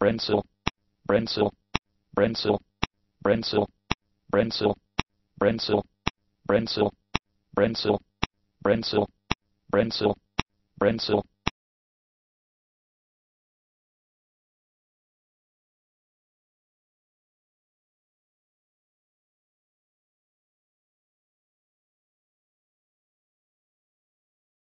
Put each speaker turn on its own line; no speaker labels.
Brensil, Brensil, Brensil, Brensil, Brensil, Brensil, Brensil, Brensil, Brensil, Brensil, Brensil,